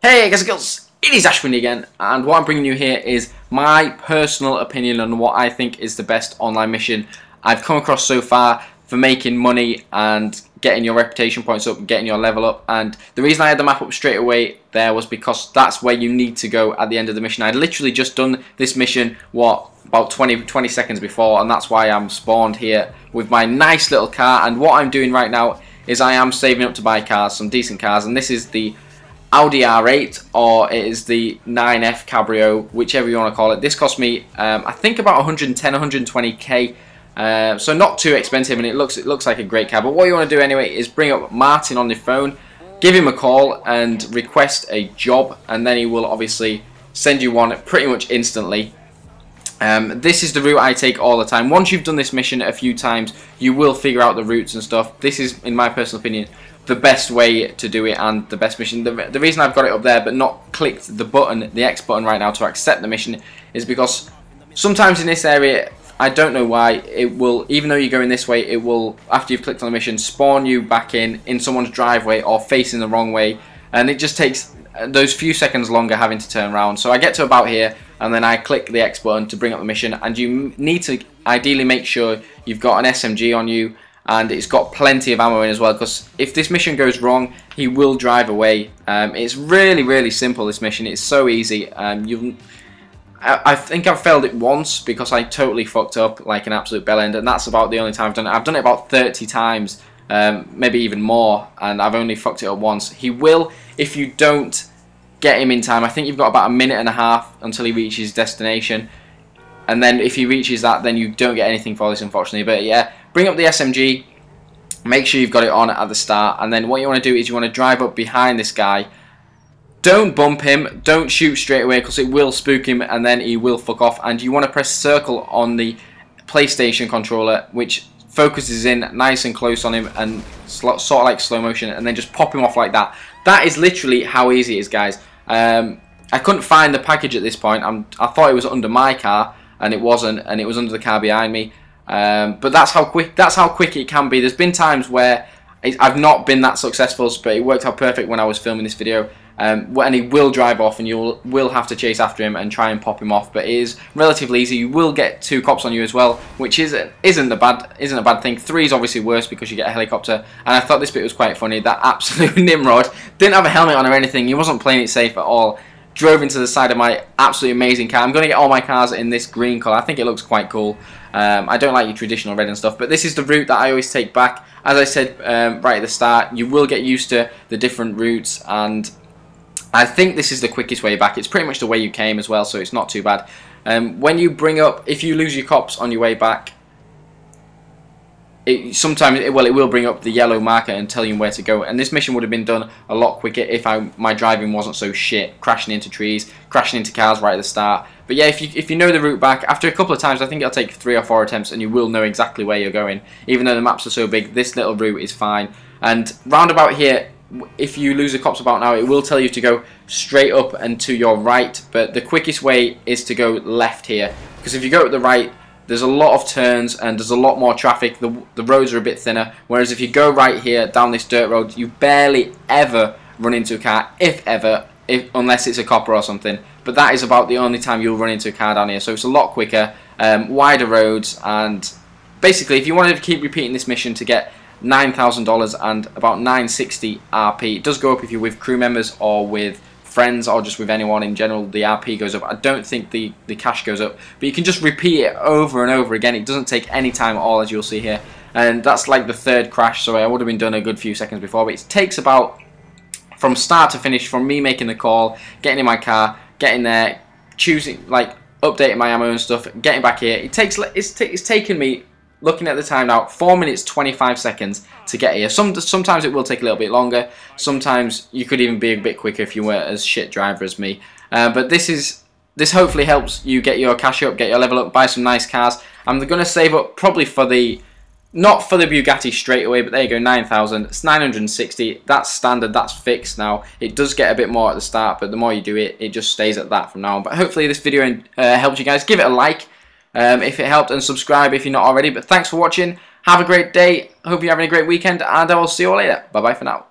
Hey guys and girls, it is Ash Windy again, and what I'm bringing you here is my personal opinion on what I think is the best online mission I've come across so far for making money and getting your reputation points up, getting your level up. And the reason I had the map up straight away there was because that's where you need to go at the end of the mission. I'd literally just done this mission, what, about 20, 20 seconds before, and that's why I'm spawned here with my nice little car. And what I'm doing right now is I am saving up to buy cars, some decent cars, and this is the Audi R8 or it is the 9F Cabrio, whichever you want to call it. This cost me, um, I think, about 110, 120k. Uh, so not too expensive, and it looks it looks like a great car. But what you want to do anyway is bring up Martin on the phone, give him a call, and request a job, and then he will obviously send you one pretty much instantly. Um, this is the route I take all the time. Once you've done this mission a few times, you will figure out the routes and stuff. This is, in my personal opinion, the best way to do it and the best mission. The, the reason I've got it up there but not clicked the button, the X button right now to accept the mission is because sometimes in this area, I don't know why, it will, even though you're going this way, it will, after you've clicked on the mission, spawn you back in, in someone's driveway or facing the wrong way. And it just takes those few seconds longer having to turn around. So I get to about here and then I click the X button to bring up the mission and you need to ideally make sure you've got an SMG on you and it's got plenty of ammo in as well because if this mission goes wrong he will drive away. Um, it's really really simple this mission. It's so easy. Um, you I, think I've failed it once because I totally fucked up like an absolute bell end and that's about the only time I've done it. I've done it about 30 times um, maybe even more and I've only fucked it up once. He will if you don't get him in time. I think you've got about a minute and a half until he reaches destination. And then if he reaches that then you don't get anything for this unfortunately. But yeah bring up the SMG make sure you've got it on at the start. And then what you want to do is you want to drive up behind this guy. Don't bump him. Don't shoot straight away because it will spook him and then he will fuck off. And you want to press circle on the PlayStation controller which focuses in nice and close on him and sort of like slow motion and then just pop him off like that. That is literally how easy it is guys um, I couldn't find the package at this point. I'm, I thought it was under my car and it wasn't and it was under the car behind me. Um, but that's how quick that's how quick it can be. There's been times where I've not been that successful but it worked out perfect when I was filming this video. Um, and he will drive off and you will have to chase after him and try and pop him off but it is relatively easy. You will get two cops on you as well which is, isn't a bad isn't a bad thing. Three is obviously worse because you get a helicopter. And I thought this bit was quite funny that absolute Nimrod didn't have a helmet on or anything. He wasn't playing it safe at all drove into the side of my absolutely amazing car. I'm going to get all my cars in this green colour. I think it looks quite cool. Um, I don't like your traditional red and stuff, but this is the route that I always take back. As I said um, right at the start, you will get used to the different routes, and I think this is the quickest way back. It's pretty much the way you came as well, so it's not too bad. Um, when you bring up, if you lose your cops on your way back, it, sometimes it, well it will bring up the yellow marker and tell you where to go. And this mission would have been done a lot quicker if I, my driving wasn't so shit crashing into trees crashing into cars right at the start. But yeah if you if you know the route back after a couple of times I think it'll take three or four attempts and you will know exactly where you're going. Even though the maps are so big this little route is fine. And roundabout here if you lose a cops about now it will tell you to go straight up and to your right. But the quickest way is to go left here. Because if you go to the right there's a lot of turns and there's a lot more traffic. The, the roads are a bit thinner. Whereas if you go right here down this dirt road, you barely ever run into a car, if ever, if, unless it's a copper or something. But that is about the only time you'll run into a car down here. So it's a lot quicker, um, wider roads, and basically if you wanted to keep repeating this mission to get $9,000 and about 960 RP, it does go up if you're with crew members or with friends or just with anyone in general, the RP goes up. I don't think the, the cash goes up, but you can just repeat it over and over again. It doesn't take any time at all, as you'll see here. And that's like the third crash, so I would have been done a good few seconds before, but it takes about, from start to finish, from me making the call, getting in my car, getting there, choosing, like, updating my ammo and stuff, getting back here. It takes, it's, it's taken me looking at the time now, 4 minutes 25 seconds to get here. Some, sometimes it will take a little bit longer. Sometimes you could even be a bit quicker if you weren't as shit driver as me. Uh, but this is this hopefully helps you get your cash up, get your level up, buy some nice cars. I'm going to save up probably for the, not for the Bugatti straight away, but there you go, 9,000. It's 960. That's standard. That's fixed now. It does get a bit more at the start, but the more you do it, it just stays at that from now on. But hopefully this video uh, helped you guys. Give it a like um, if it helped and subscribe if you're not already. But thanks for watching. Have a great day. Hope you're having a great weekend and I will see you all later. Bye bye for now.